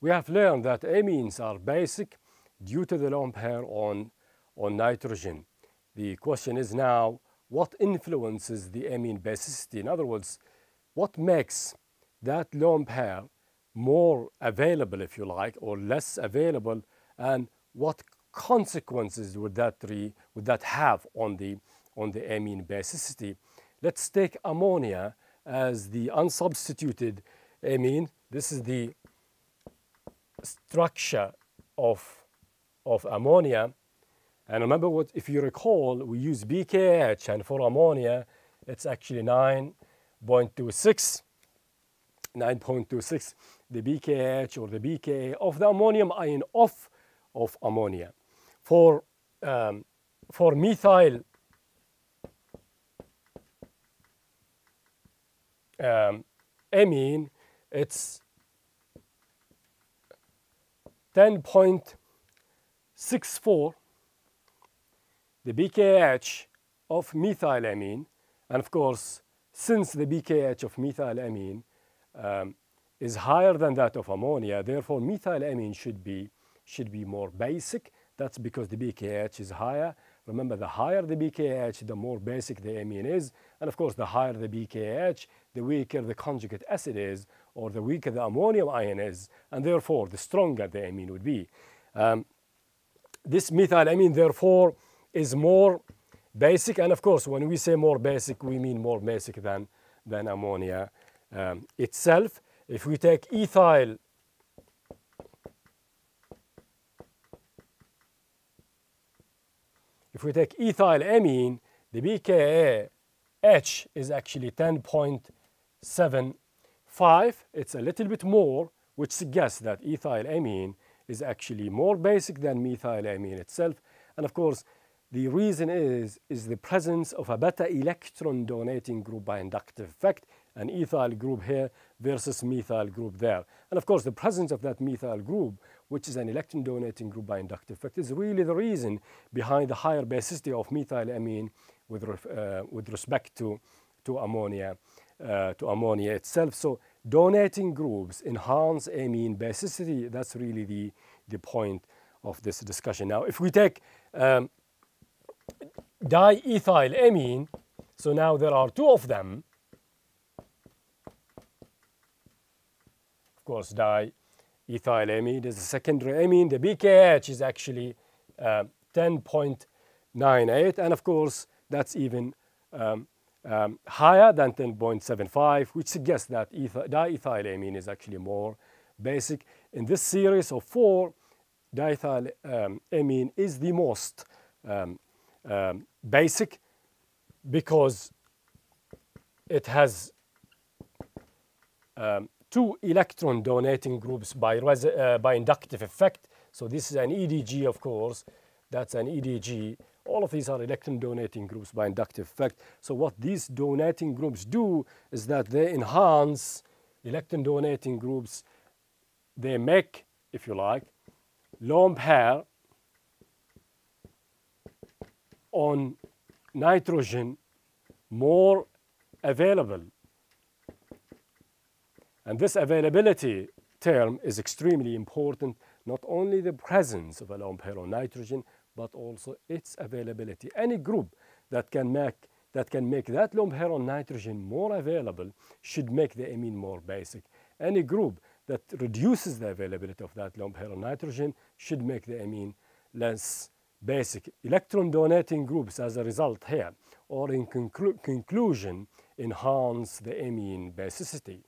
we have learned that amines are basic due to the lone pair on, on nitrogen. The question is now, what influences the amine basicity? In other words, what makes that lone pair more available, if you like, or less available, and what consequences would that, re, would that have on the, on the amine basicity? Let's take ammonia as the unsubstituted amine. This is the structure of, of ammonia. And remember what, if you recall, we use pKh and for ammonia, it's actually 9.26, 9.26, the pKh or the pKa of the ammonium ion off of ammonia. For, um, for methyl um, amine, it's 10.64 the pKh of methylamine and of course since the pKh of methylamine um, is higher than that of ammonia therefore methylamine should be should be more basic. That's because the pKh is higher. Remember the higher the pKh the more basic the amine is and of course the higher the pKh the weaker the conjugate acid is or the weaker the ammonium ion is, and therefore the stronger the amine would be. Um, this methylamine, therefore, is more basic, and of course, when we say more basic, we mean more basic than, than ammonia um, itself. If we take ethyl if we take ethyl amine, the pKa H is actually 10.7 5, it's a little bit more, which suggests that ethylamine is actually more basic than methylamine itself. And of course, the reason is, is the presence of a beta electron donating group by inductive effect, an ethyl group here versus methyl group there. And of course, the presence of that methyl group, which is an electron donating group by inductive effect, is really the reason behind the higher basicity of methylamine with, uh, with respect to, to ammonia uh, to ammonia itself. So donating groups enhance amine basicity. That's really the, the point of this discussion. Now, if we take um, diethylamine, so now there are two of them. Of course, diethylamine is a secondary amine. The pKh is actually uh, 10.98, and of course, that's even um, um, higher than 10.75, which suggests that diethylamine is actually more basic. In this series of four, diethylamine is the most um, um, basic because it has um, two electron donating groups by, uh, by inductive effect. So this is an EDG, of course. That's an EDG all of these are electron donating groups by inductive effect. So what these donating groups do is that they enhance electron donating groups. They make, if you like, lone pair on nitrogen more available. And this availability term is extremely important, not only the presence of a lone pair on nitrogen, but also its availability. Any group that can make that can make that lone pair on nitrogen more available should make the amine more basic. Any group that reduces the availability of that lone pair on nitrogen should make the amine less basic. Electron donating groups as a result here, or in conclu conclusion, enhance the amine basicity.